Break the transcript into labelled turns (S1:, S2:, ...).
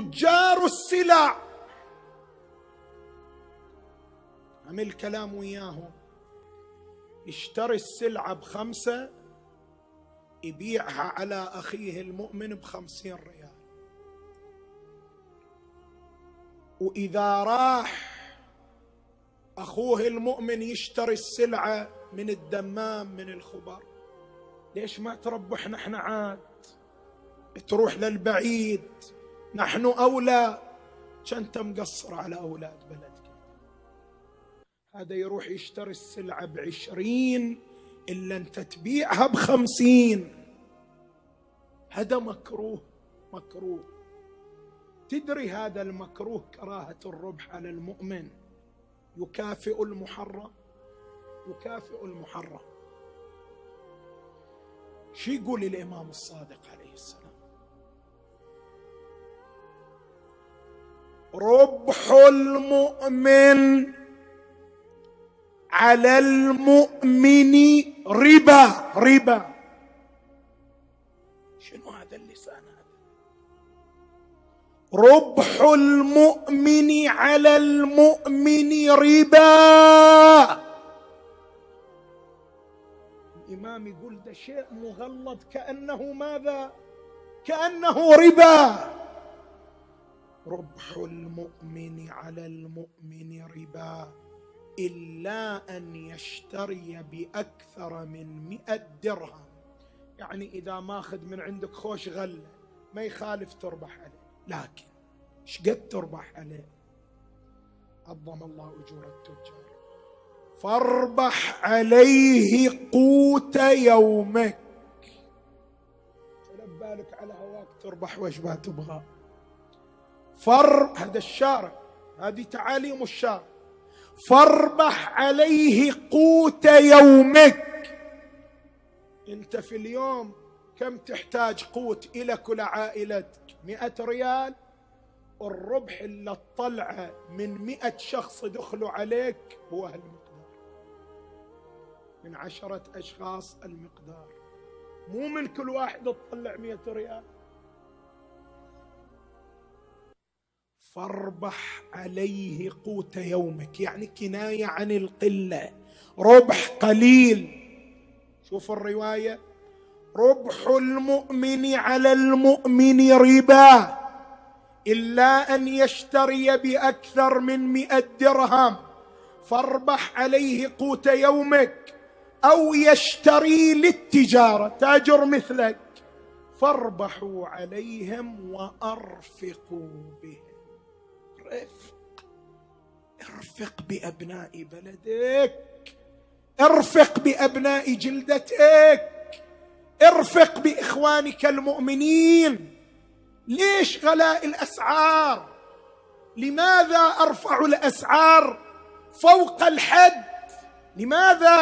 S1: تجار السلع. عمل كلام وياهم. يشتري السلعة بخمسة يبيعها على أخيه المؤمن بخمسين ريال. وإذا راح أخوه المؤمن يشتري السلعة من الدمام من الخبر. ليش ما تربح نحن عاد؟ تروح للبعيد. نحن أولى. كنت مقصر على أولاد بلدك؟ هذا يروح يشتري السلعة بعشرين إلا أنت تبيعها بخمسين. هذا مكروه مكروه. تدري هذا المكروه كراهة الربح على المؤمن؟ يكافئ المحرم. يكافئ المحرم. شو يقول الإمام الصادق عليه؟ ربح المؤمن على المؤمن ربا. ربا. شنو هذا اللسان هذا؟ ربح المؤمن على المؤمن ربا. الإمام يقول ده شيء مغلظ كأنه ماذا؟ كأنه ربا. ربح المؤمن على المؤمن ربا إلا أن يشتري بأكثر من مئة درهم. يعني إذا ماخذ من عندك خوش غلة ما يخالف تربح عليه. لكن شقد تربح عليه؟ عظم الله أجور التجار. فاربح عليه قوت يومك. بالك على هواك تربح وش ما تبغى؟ فر هذا الشارع هذه تعاليم الشارع. فاربح عليه قوت يومك. انت في اليوم كم تحتاج قوت إلك ولعائلتك مئة ريال؟ الربح اللي تطلعه من مئة شخص دخلوا عليك هو هالمقدار. من عشرة أشخاص المقدار. مو من كل واحد تطلع مئة ريال. فاربح عليه قوت يومك يعني كناية عن القلة. ربح قليل. شوف الرواية. ربح المؤمن على المؤمن ربا إلا أن يشتري بأكثر من مئة درهم. فاربح عليه قوت يومك أو يشتري للتجارة. تاجر مثلك. فاربحوا عليهم وأرفقوا بهم. ارفق. ارفق بأبناء بلدك. ارفق بأبناء جلدتك. ارفق بإخوانك المؤمنين. ليش غلاء الأسعار؟ لماذا أرفع الأسعار فوق الحد؟ لماذا